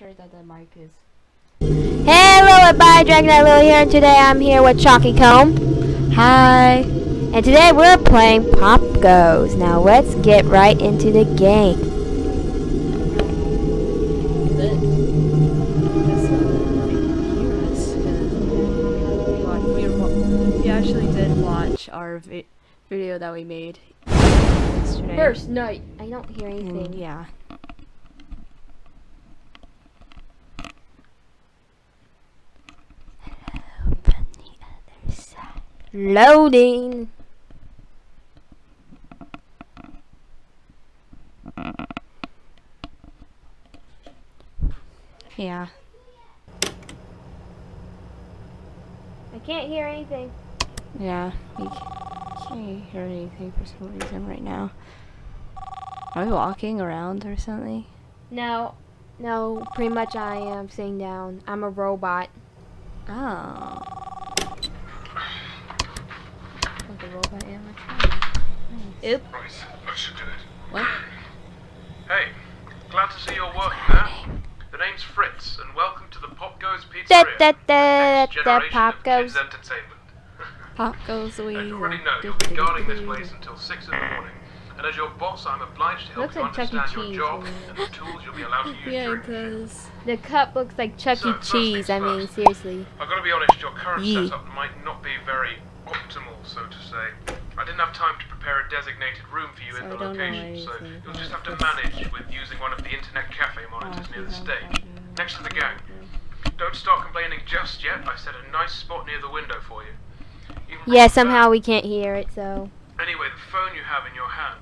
sure that the mic is. Hello everybody, Dragon Lily here, and today I'm here with Chalky Comb. Hi. And today we're playing Pop Goes. Now let's get right into the game. We actually did watch our vi video that we made yesterday. First night. I don't hear And anything. Mm, yeah. Open the other side. Loading. Yeah. I can't hear anything. Yeah. We can't hear anything for some reason right now. Are we walking around or something? No. No, pretty much I am sitting down. I'm a robot. Oh. Like a robot animatronic. Nice. Oop. That should do it. What? Hey, glad to see you're working there. The name's Fritz, and welcome to the Popgoes Da Pizzeria. da the da next da Popgoes. entertainment. Pop goes the As you already know, you'll be guarding this place until 6 in the morning. And as your boss, I'm obliged to help Looks you like Chuck E. understand Cheese your job and the tools you'll be allowed to use Yeah, during it does. The cup looks like Chuck So, E. Cheese. I mean, seriously. I've got to be honest, your current Yee. setup might not be very optimal, so to say. I didn't have time to prepare a designated room for you So in the location, so you'll just have to manage with using one of the internet cafe oh, monitors Oh, near the stage, next to the gang. Don't start complaining just yet. I set a nice spot near the window for you. Even Yeah, somehow we can't hear it, so. Anyway, the phone you have in your hand,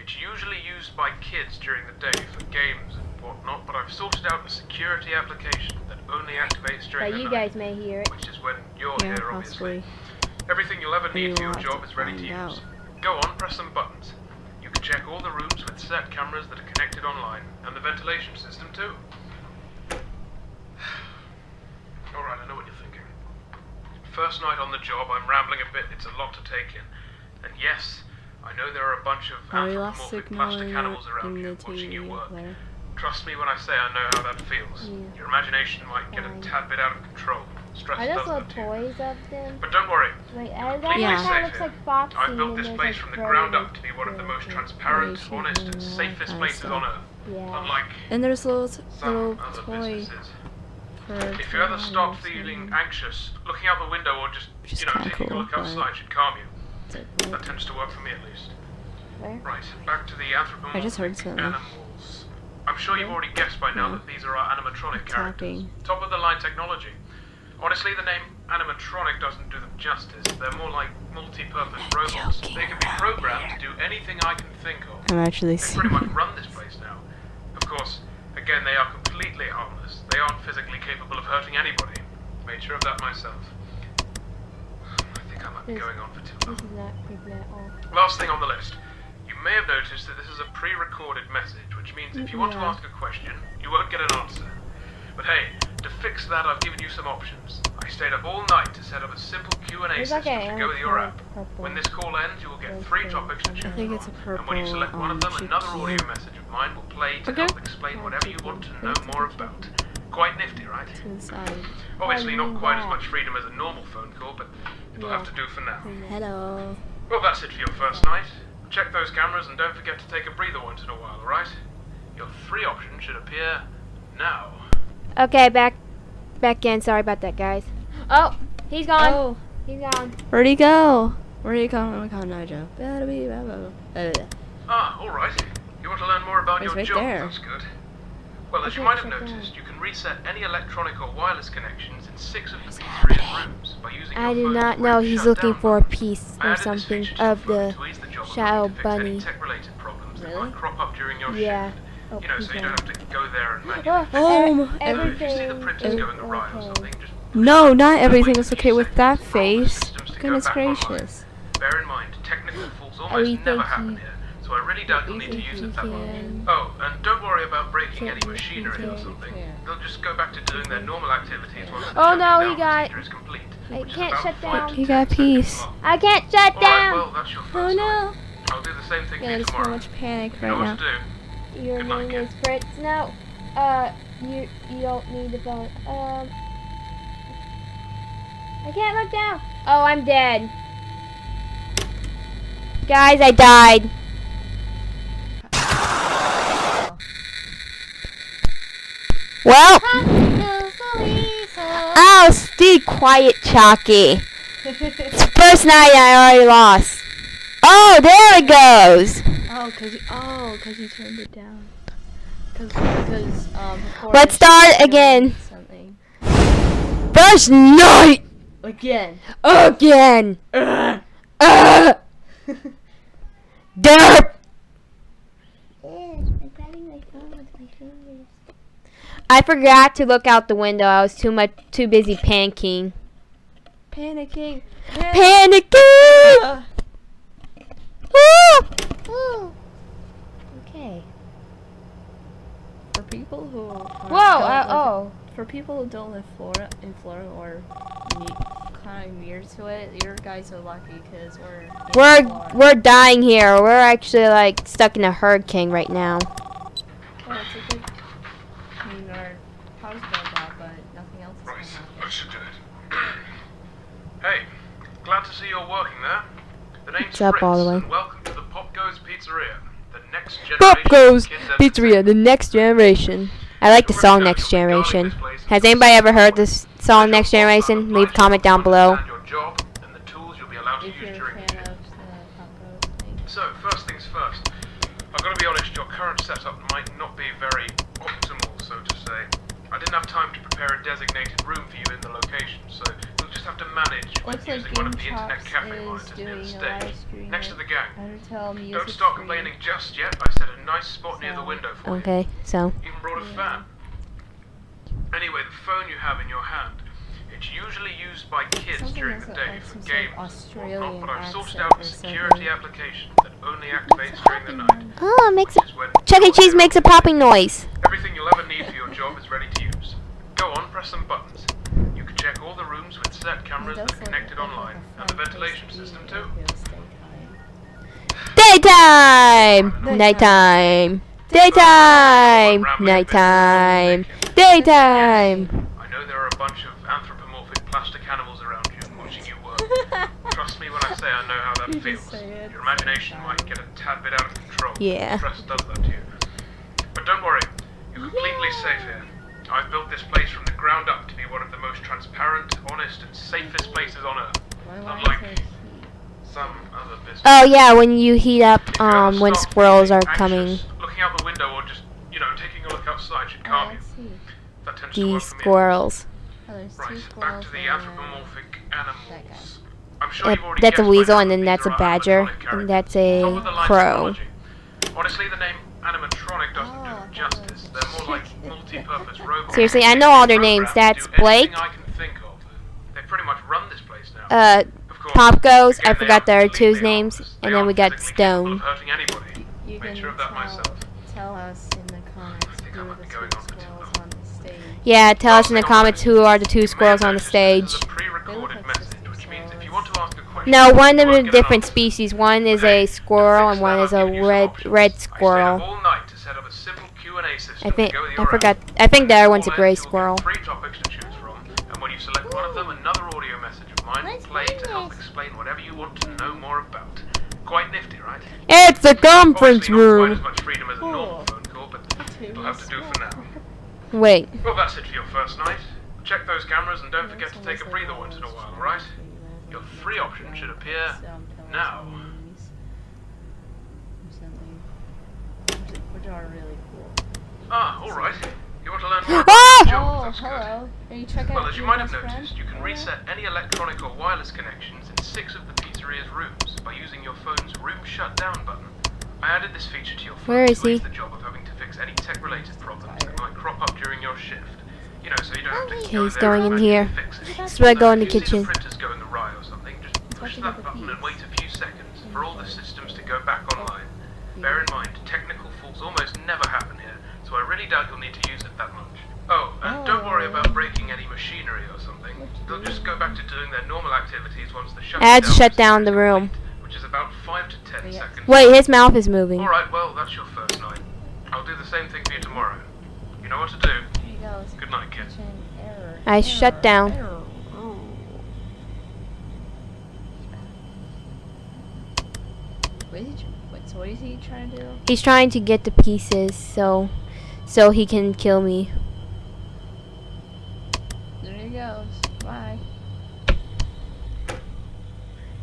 it's usually used by kids during the day for games and whatnot, but I've sorted out a security application that only activates during But the you night, guys may hear it. which is when you're Yeah, here, obviously. possibly. Everything you'll ever need for your job is ready to use. out. Go on, press some buttons. You can check all the rooms with set cameras that are connected online, and the ventilation system too. Alright, I know what you're thinking. First night on the job, I'm rambling a bit, it's a lot to take in. And yes, I know there are a bunch of Are we lost anthropomorphic plastic animals around you, watching you work. Trust me when I say I know how that feels. Yeah. Your imagination might get a tad bit out of control. Stress Are those does little that to you. toys of them? But don't worry, Wait, uh, that completely Yeah. kind safe of looks like Foxy. I've built this place like, from the ground up to be one of the most transparent, honest, and and all that safest places on earth. Yeah. Unlike And there's little some little other toy businesses. If you ever for start animals feeling anxious, looking out the window or just, Which you know, taking cool, a look outside should calm you. That tends to work for me at least. Where? Right, back to the anthropomorphic I just heard something. animals. I'm sure you've already guessed by now Yeah. that these are our animatronic characters. Top of the line technology. Honestly, the name animatronic doesn't do them justice. They're more like multi-purpose robots. They can be programmed here. to do anything I can think of. I'm actually They pretty much run this place now. Of course, again, they are completely harmless. They aren't physically capable of hurting anybody. Made sure of that myself. I think I might be going on for too This long. is not creepy at all. Last thing on the list. You may have noticed that this is a pre-recorded message, which means if you want to ask a question, you won't get an answer. But hey, to fix that, I've given you some options. I stayed up all night to set up a simple Q&A system to go with your app. purple. When this call ends, you will get Purple three topics to choose I think it's a from. And when you purple, select one of them, um, another audio message of mine will play to Okay. help explain whatever you want to know more about. Quite nifty, right? Obviously not quite as much freedom as a normal phone call, but it'll Yeah. have to do for now. Hello. Well, that's it for your first night. Check those cameras and don't forget to take a breather once in a while, alright? Your three options should appear now. Okay, back, back in. Sorry about that, guys. Oh, he's gone. Oh, He's gone. where'd he go? Where'd he go? My god, Nigel. Ah, alright. You want to learn more about He's your right job? there. That's good. Well, as you might have noticed, you can reset any electronic or wireless connections in six of the pizzeria's rooms by using I your did phone's not know he's looking for a piece or something feature to your of phone the the Shadow trying to fix any Bunny. tech-related that Really? might crop up during your Yeah. shift. Oh, You know, so you don't have to go there and manually Oh, fix Oh, it. my- So everything if you see the printers going awry or okay. something, just No, not everything is okay with that face. systems to go Goodness back online. gracious. Bear in mind, technical faults almost never he- happen here, so I really doubt you'll need to use it that much. Oh, and don't worry about breaking any machinery or something. They'll just go back to doing their normal activities once the Oh, no, he got- procedure is complete. I can't shut down. He got peace. I can't shut Alright, down. well, that's your Oh no. night. I'll do the same thing Yeah, for you there's so much panic You know right what now. Your name is Fritz. Now, uh, You you don't need the phone. Um. I can't look down. Oh, I'm dead. Guys, I died. Well, oh, stay quiet, Chalky. It's first night I already lost. Oh, there it goes. Oh, cause you, oh, cause you turned it down. Cause, cause um. Let's start again. Something First night again. again. Ugh. Uh, derp. I forgot to look out the window. I was too much too busy panicking. Panicking. Panicking. Uh, Ah! Okay. for people who Whoa! Uh, oh. for people who don't live Florida in Florida or kind of near to it, your guys are lucky because we're We're Florida. we're dying here. We're actually like stuck in a hurricane right now. Well, it's a good. I mean, our house burned out, but nothing else is Right, gonna I should do it. hey, glad to see you're working there. The name's What's up, Fritz, all the way? Goes Pizzeria, the next generation Pop goes pizzeria, the next generation. I like the song Next Generation. Has anybody ever heard this song Next Generation? Leave a comment down below. Understand your job and the tools you'll be allowed to If use you're a during fan of the Taco thing. So, first things first. I've got to be honest, your current setup might not be very optimal, so to say. I didn't have time to prepare a designated room for you in the location, so you'll just have to manage with Looks like using one of the Game internet cafe monitors near the stage, next to the gang. Music Don't start stream. complaining just yet. I set a nice spot near the window for you. Okay, so Even brought a fan. Anyway, the phone you have in your hand, it's usually used by kids Something during that's the like day for some sort of games or not, but I've sourced out a security something. application that only activates during the night. oh, it makes which a when Chuck E. Cheese makes a popping noise. Everything you'll ever need for your job is ready to use. Go on, press some buttons. You can check all the rooms with set cameras that are connected online, and the ventilation system too. if it was daytime. Nighttime, daytime, nighttime, daytime. I know there are a bunch of anthropomorphic plastic animals around you watching you work. Trust me when I say I know how that feels. just say it. Your imagination might get a tad bit out of control. Yeah. Stress does that to you. But don't worry, you're completely safe here. I've built this place from the ground up most transparent, honest, and safest places on earth. Why why is Unlike some other business. Oh yeah, when you heat up, If um, when squirrels are feeling coming. Looking out the window or just, you know, taking a look outside should Oh, calm I you. That tends to work These squirrels. Oh, there's two Right, back to the anthropomorphic animals. I'm sure Uh, that's a weasel, and then that's a badger, and that's a Top-of-the-line crow. technology. Honestly, the name animatronic doesn't Oh, do them justice. They're more like multi-purpose robots. Seriously, I know all their names. That's Blake. anything I can think of. They pretty much run this place now. Uh, Of Popgoes. I forgot are their completely two's names, and then we got Stone. of hurting anybody. You can sure of that tell, tell us in the comments who might the two going on for too squirrels on the stage. Yeah, tell us in the Last thing on comments who are the two squirrels on the noticed this is stage. a pre-recorded like message, sister which means if squirrels. you want to ask a question, No, one of or them get are different species. One is a squirrel and one that, is a I've given you some red red I stayed up squirrel. I think go with I forgot. answers. I think the other one's a gray in, you'll get squirrel. Three topics to choose from, and when you select one of them, another audio message of mine will play to help explain whatever you want to know more about. Quite nifty, right? It's a conference Obviously not quite room. as much freedom as a normal Cool. phone call, but it'll have to do for now. Wait. Well, that's it for your first night. Check those cameras and don't forget to take a breather once in a while, alright? Your free option should appear now. Which are really cool. Ah, alright. You want to learn more about Ah! the job? Oh, That's good. hello. Can you check out Well, as you might have best friend? noticed, you can yeah. reset any electronic or wireless connections in six of the pizzeria's rooms by using your phone's room shutdown button. I added this feature to your phone Where is to ease he? the job of having to fix any tech-related problems that might crop up during your shift. You know, so you don't have to Okay, go he's there going in here. fix it. So I go in the If you see kitchen. the printers going awry or something, just push that button and wait a few seconds for all the systems to go back online. Bear in mind, technical faults almost never happen here, so I really doubt you'll need to use it that much. Oh, and don't worry Oh. about breaking any machinery or something. They'll just go back to doing their normal activities once the shutdown. I shut down the room. complete, Which is about five to ten oh, Yeah. seconds. Wait, his mouth is moving. Alright, well, that's your first night. I'll do the same thing for you tomorrow. You know what to do. Windows. Good night, kid. Error. I error, shut down. error. Oh. What is he? What, so what is he trying to do? He's trying to get the pieces so so he can kill me. There he goes. Bye.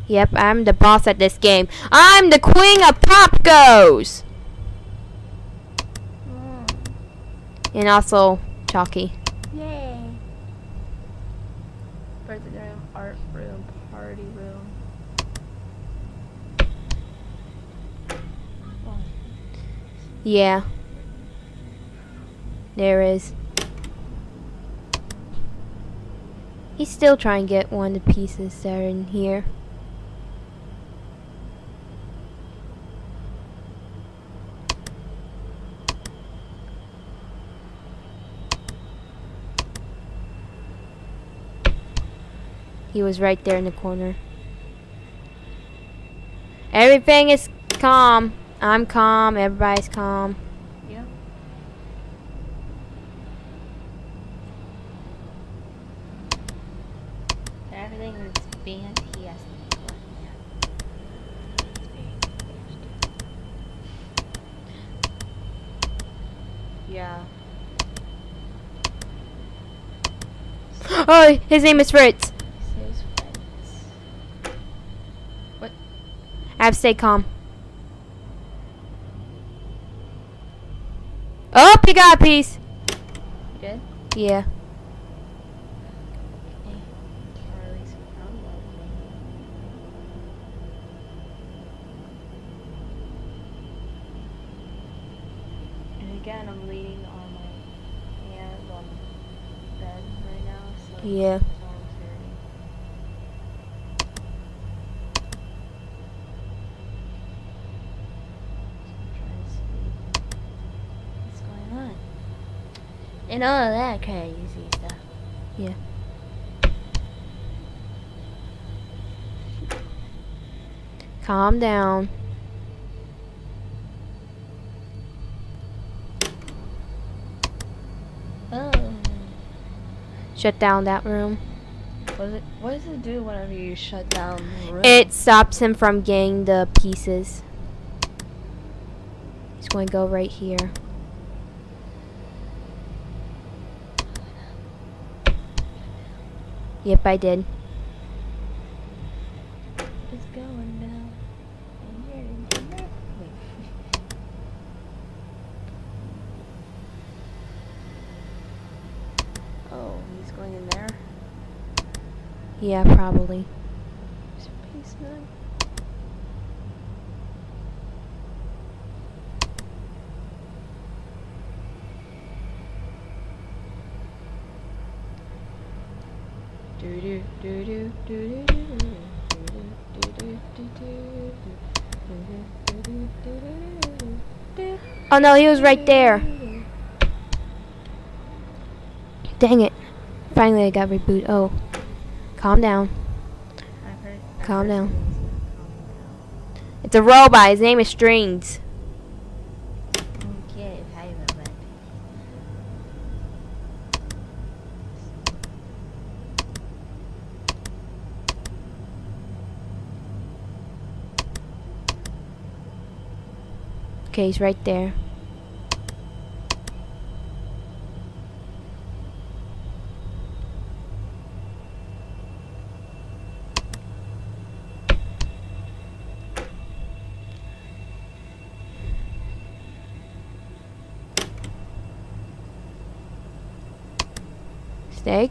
Yep, I'm the boss at this game. I'm the queen of pop goes. Mm. And also Chalky. Yay. Birthday room, art room, party room. Oh, Yeah. There is. He's still trying to get one of the pieces that are in here. He was right there in the corner. Everything is calm. I'm calm. Everybody's calm. yeah. Everything is fantastic. Yeah. Oh, his name is Fritz. What? I have to stay calm. Oh, you got a piece. You did? Yeah. Okay. Charlie's found one. And again, I'm leaning on my hand on the bed right now, so Yeah. his arm's hurting. So I'm trying to see what's going on. And all of that crazy stuff. Yeah. Calm down. Shut down that room. What does it, what does it do whenever you shut down the room? It stops him from getting the pieces. He's going to go right here. Yep, I did. It's going down. And you're in the back. Wait. oh, he's going in there. Yeah, probably. Oh no, he was right there. Dang it. Finally, I got reboot. Oh. Calm down. Calm down. It's a robot. His name is Strings. Okay. Okay, he's right there.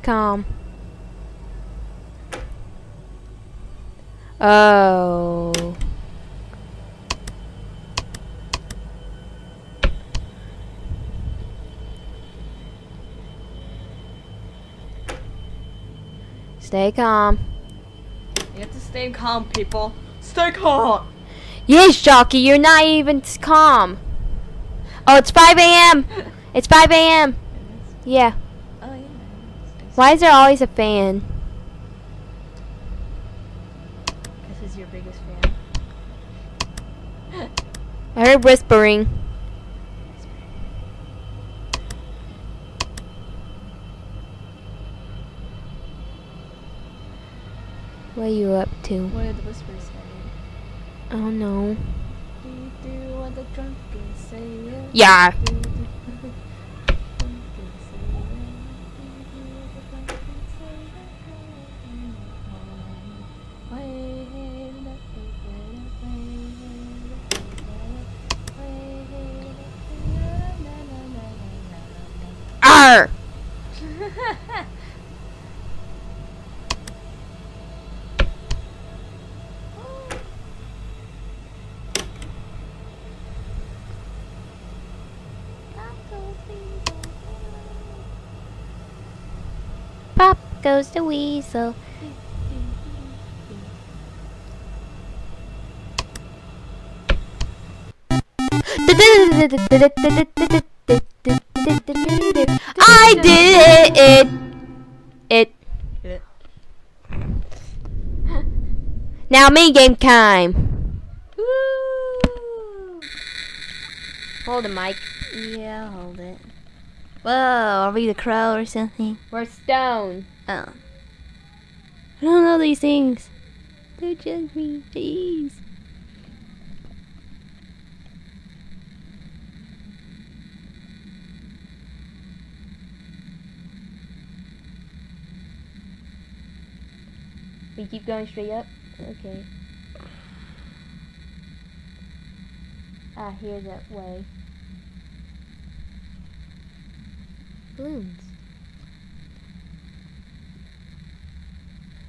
Stay calm. Oh. Stay calm. You have to stay calm, people. Stay calm. Yes, Jockey, you're not even calm. Oh, it's 5 a.m. It's 5 a.m. Yeah. Why is there always a fan? This is your biggest fan. I heard whispering. What are you up to? What are the whispers say? I don't know. Do you do what the drunken say? Yeah. Do Pop goes the weasel. I did it. It. It. it. Now me game time. Woo. Hold the mic. Yeah, hold it. Whoa, are we the crow or something? We're stone. Oh. I don't know these things. Don't judge me. We keep going straight up. Okay. Ah, here's that way. Balloons.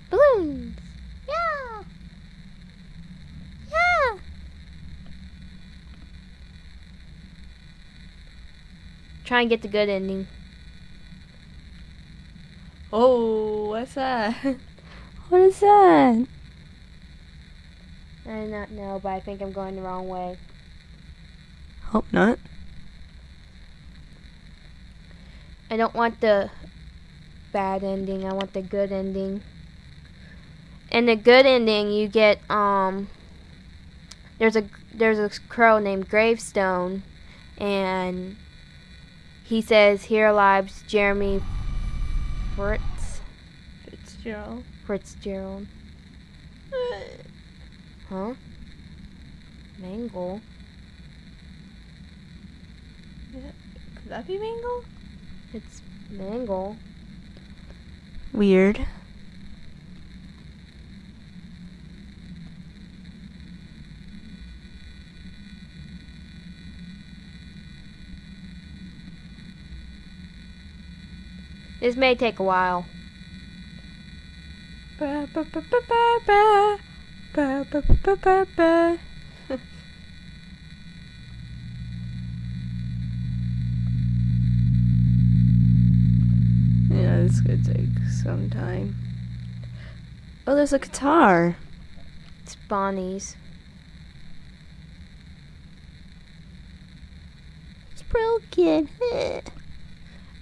Balloons. Yeah. Yeah. Try and get the good ending. Oh, what's that? what is that? I do not know, but I think I'm going the wrong way. Hope not. I don't want the bad ending. I want the good ending. In the good ending, you get um. There's a there's a crow named Gravestone, and he says, "Here lives Jeremy Fritz Fitzgerald. Fitzgerald." Uh. Huh? Mangle. Could that be Mangle? It's Mangle. Weird. This may take a while. yeah, this could take some time. Oh, there's a guitar. It's Bonnie's. It's broken.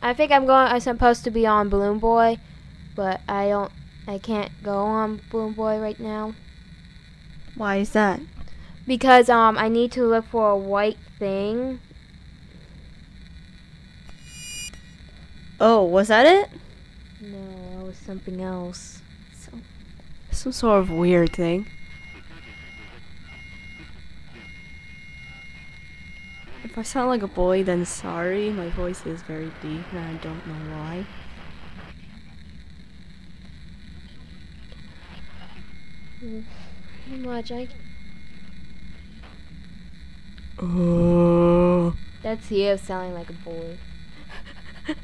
I think I'm going. I'm supposed to be on Balloon Boy, but I don't. I can't go on Boom Boy right now Why is that? because um I need to look for a white thing. Oh, was that it? No, that was something else. Some, some sort of weird thing. If I sound like a boy, then sorry. My voice is very deep, and I don't know why. How much? I. Oh. That's you sounding like a boy.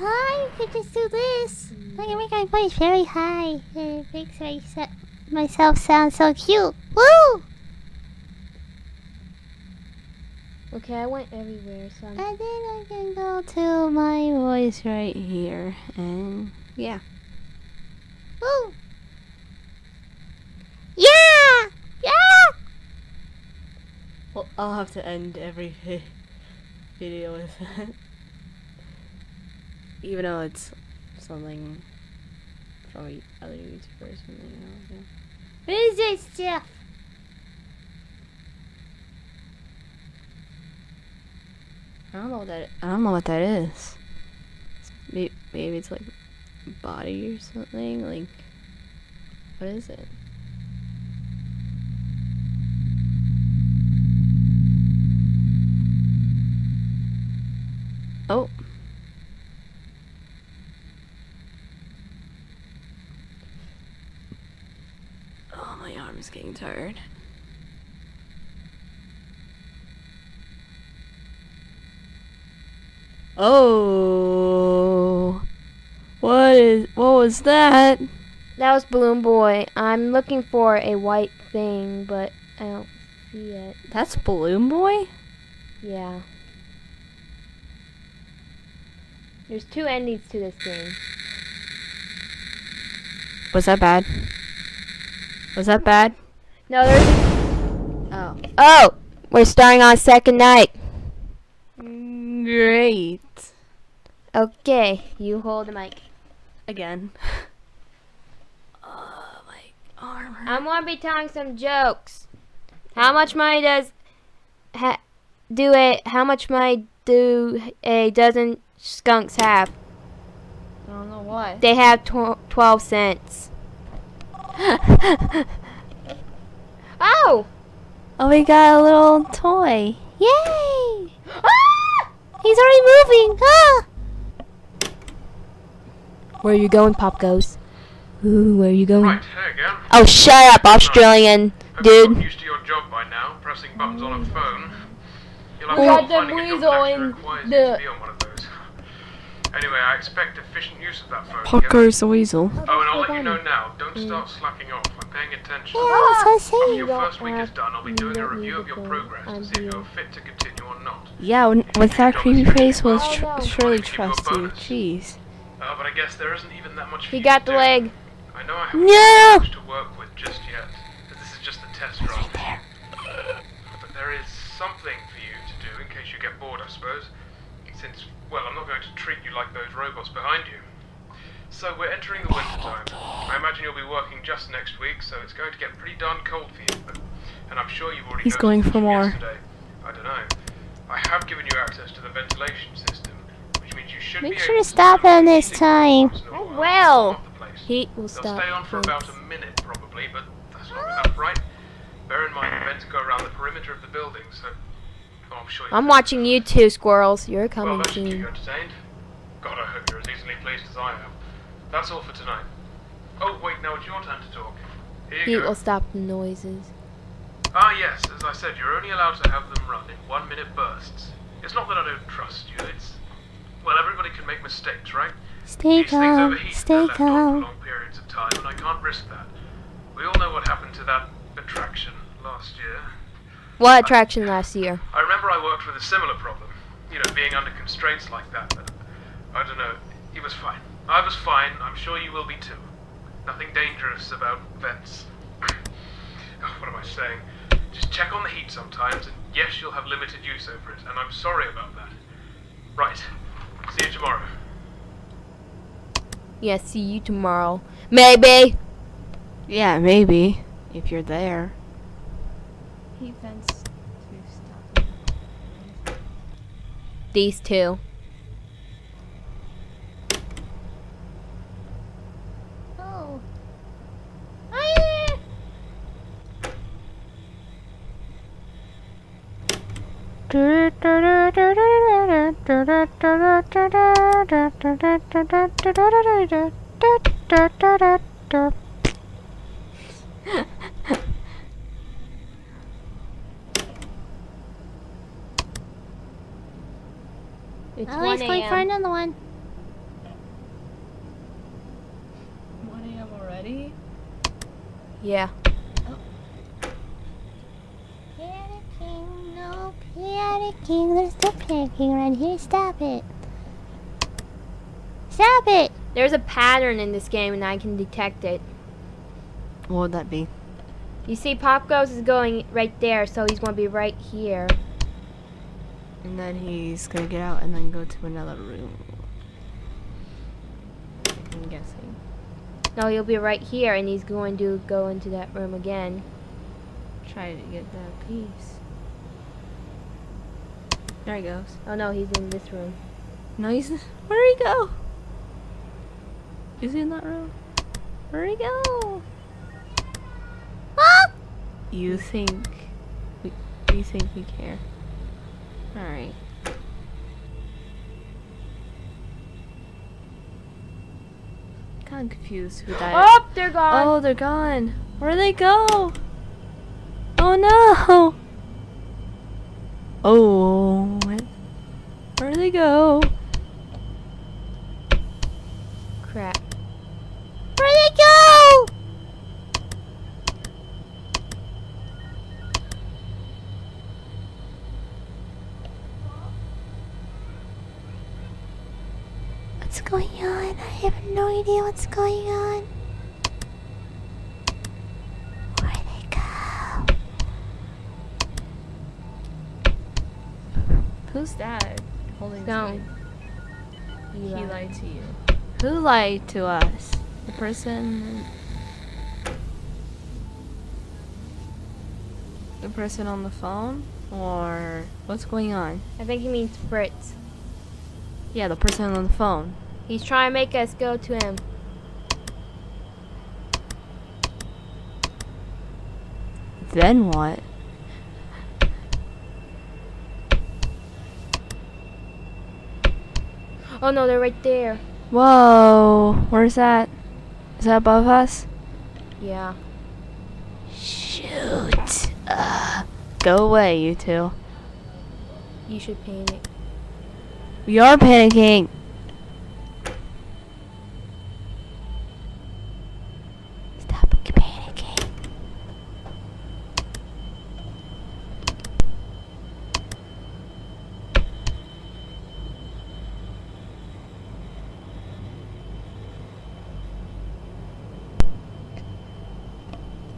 Oh, I could just do this. I can make my voice very high. And it makes my myself sound so cute. Woo! Okay, I went everywhere, so I'm. And then I can go to to my voice right here, and yeah. woo. Yeah! Yeah! Well, I'll have to end every video with that. Even though it's something from other YouTubers or something else. Yeah. What is this stuff? I don't know what that. I don't know what that is. It's maybe it's like body or something. Like, what is it? Oh. Oh, my arm's getting tired. Oh. What is what was that? That was Balloon Boy. I'm looking for a white thing, but I don't see it. That's Balloon Boy? Yeah. There's two endings to this game. Was that bad? Was that bad? No, there's. Oh. Oh, we're starting on second night. Great. Okay, you hold the mic. Again. Oh, my arm hurts. I'm gonna be telling some jokes. How much money does ha- do a how much money do a dozen skunks have? I don't know why. They have tw- twelve cents. Oh! Oh, we got a little toy. Yay! Ah! He's already moving. Ah! Where are you going, Popgoes? Ooh, where are you going? Right, hey again. Oh, shut up, Australian Hope you've gotten dude. used to your job by now, pressing buttons on a phone. You'll have We trouble got the finding a job weasel that actually in you the- to be on one of those. Anyway, I expect efficient use of that phone. Parker's the weasel. Oh, and I'll let you know now. Don't start slacking off. I'm paying attention. Yeah, I was After saying. your first week is done, I'll be doing a review of your progress to see if you're fit to continue or not. Yeah, when, with that creepy face, we'll tr- surely Give you a trust you. Jeez. Uh, but I guess there isn't even that much for He you got to the do. leg. I know I haven't No! much to work with just yet, as this is just a test run. There. But there is something for you to do in case you get bored, I suppose. Since, well, I'm not going to treat you like those robots behind you. So we're entering the winter time. I imagine you'll be working just next week, so it's going to get pretty darn cold for you. But, and I'm sure you've already He's going for more. Yesterday. I don't know. I have given you access to the ventilation system, which means you should Make be sure able to stop turn him this time. once in a I will. to warm up the place. Heat will They'll stop. stay on for thanks. about a minute, probably, but that's not enough, right? Bear in mind, the vents go around the perimeter of the building, so. Oh, I'm sure. you- I'm watching you two squirrels. You're Well, coming that should keep soon. you entertained. God, I hope you're as easily pleased as I am. That's all for tonight. Oh, wait, now it's your turn to talk. Here you Heat go. will stop the noises. Ah, yes, as I said, you're only allowed to have them run in one minute bursts. It's not that I don't trust you, it's. Well, everybody can make mistakes, right? Stay These things calm. Stay they're left on for calm. long periods of time, and I can't risk that. We all know what happened to that attraction last year. What attraction last year? I remember I worked with a similar problem. You know, being under constraints like that, but I don't know. He was fine. I was fine. I'm sure you will be too. Nothing dangerous about vents. Oh, what am I saying? Just check on the heat sometimes, and yes, you'll have limited use over it, and I'm sorry about that. Right. See you tomorrow. Yeah, see you tomorrow. Maybe. Yeah, maybe. If you're there. These two. Oh. Ah! It's Oh, he's 1 going for another one. 1 a.m. already? Yeah. Panicking, no panicking. There's no panicking around here. Stop it. Stop it. There's a pattern in this game and I can detect it. What would that be? You see Popgoes is going right there, so he's going to be right here. And then he's gonna get out and then go to another room. I'm guessing. No, he'll be right here and he's going to go into that room again. Try to get that piece. There he goes. Oh no, he's in this room. No, he's. Where'd he go? Is he in that room? Where'd he go? Ah! You think we you think we care? Alright. Kinda confused who that Oh, they're gone. Oh, they're gone. Where'd they go? Oh no! Oh, what? Where'd they go? Crap. Where'd they go? What's going on? I have no idea what's going on. Where'd they go? Who's that? Holding Stone. He Eli. lied to you. Who lied to us? The person. The person on the phone? Or what's going on? I think he means Fritz. Yeah, the person on the phone. He's trying to make us go to him. Then what? Oh no, they're right there. Whoa, where's that? Is that above us? Yeah. Shoot. Uh, go away, you two. You should panic. We are panicking. Stop panicking.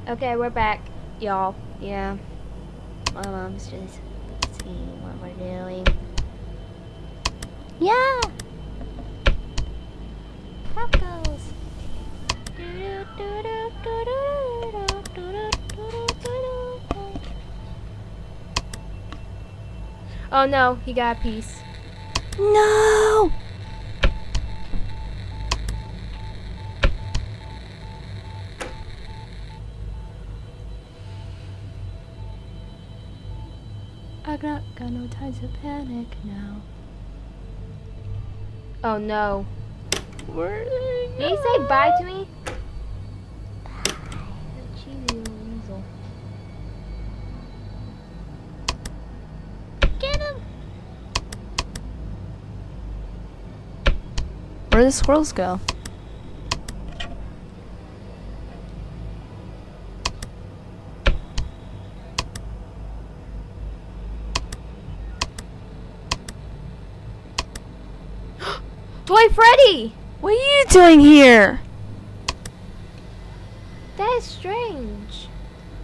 Okay, we're back, y'all. Yeah. My mom's just seeing what we're doing. Yeah. Tacos. Oh no, he got a piece. No. Got no time to panic now. Oh no. Where they Did he say bye to me? Cheesy little weasel. Get him. Where the squirrels go? Freddy! What are you doing here? That is strange.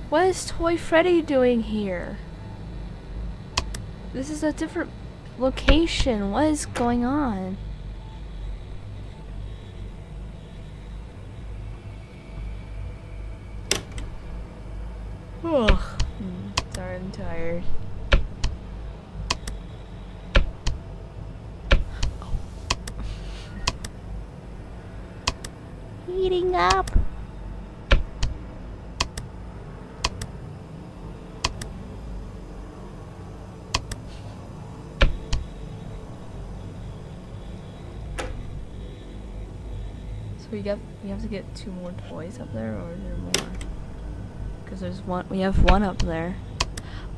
What is Toy Freddy doing here? This is a different location. What is going on? Ugh. Hmm, Sorry, I'm tired. Up. So we get we have to get two more toys up there, or is there more? Because there's one. We have one up there.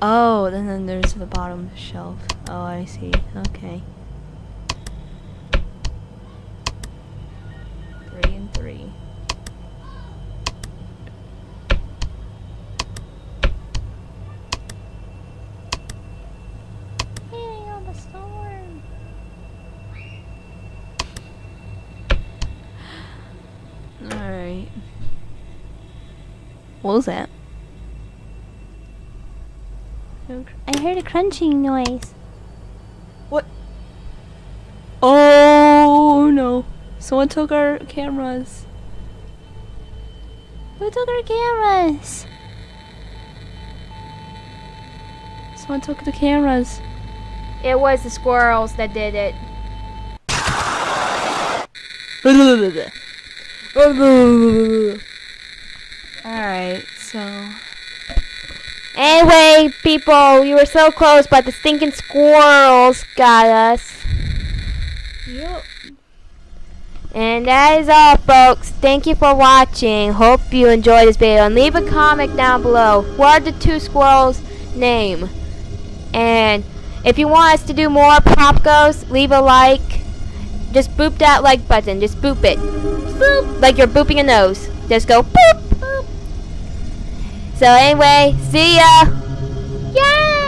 Oh, and then there's the bottom shelf. Oh, I see. Okay. Three and three. Heating on the storm. All right. What was that? I heard a crunching noise. What? Oh no! Someone took our cameras. Who took our cameras? Someone took the cameras. It was the squirrels that did it. Alright, so. Anyway, people, we were so close, but the stinking squirrels got us. Yup. And that is all, folks. Thank you for watching. Hope you enjoyed this video. And leave a comment down below. What are the two squirrels' name? And if you want us to do more Popgoes, leave a like. Just boop that like button. Just boop it. Boop. Like you're booping a nose. Just go boop. So anyway, see ya. Yay!